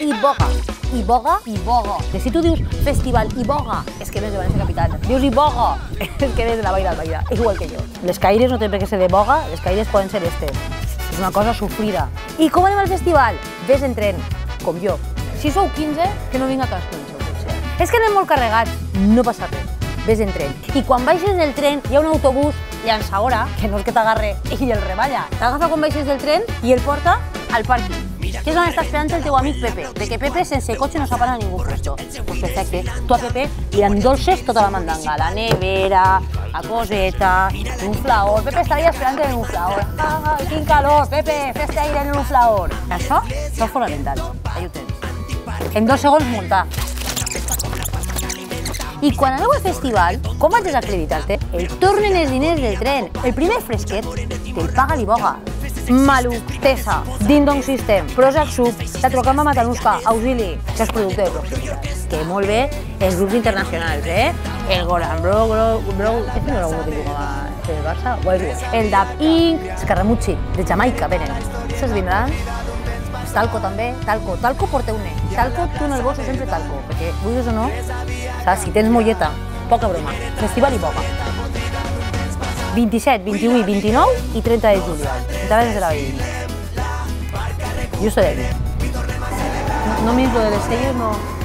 Iboga. Iboga, Iboga. Que si tu dius festival Iboga, és que vens de València Capital. Dius Iboga, és que vens de la Vall d'Albaida, igual que jo. Les caires no tenen per què ser de boga, les caires poden ser estes. És una cosa sofrida. I com anem al festival? Ves en tren, com jo. Si sou 15, que no vinga cadascú seu cotxe. És que anem molt carregats, no passa res. Ves en tren. I quan baixes del tren hi ha un autobús llançadora, que no és que t'agarre i el reballa. T'agafa quan baixes del tren i el porta al pàrquing. Que és on està esperant el teu amic Pepe, de que Pepe sense cotxe no s'apara a ningú puesto. Pues perfecte. Tu a Pepe li dan dolces tota la mandanga, la nevera, la coseta, un flaor. Pepe estaria esperant en un flaor. Ah, quin calor, Pepe, fes aire en un flaor. Això, això és fonamental. Ahí ho tens. En dos segons muntar. I quan aneu al festival, com has desacreditar-te? El tornen els diners del tren. El primer fresquet te'l paga l'Iboga. Maluctesa, Ding System, Prozac Sub, la Trocama Matanuska, Auxili, això és producte de proximitat. Que molt bé els grups internacionals, eh? El Goran Bro, Bro, Bro, este no era uno que jugaba el Barça, o el, el Dab Inc, Scaramucci, de Jamaica, venen. Això vindran talco també, talco. Talco porteu-ne. Talco, tu en el bolso sempre talco, perquè vulguis o no, saps? si tens molleta, poca broma. Festival i poca. 27, 21, 29 i 30 de juliol. Entrades de la Vall. Jo soy de aquí. No, no lo de les sellos, no.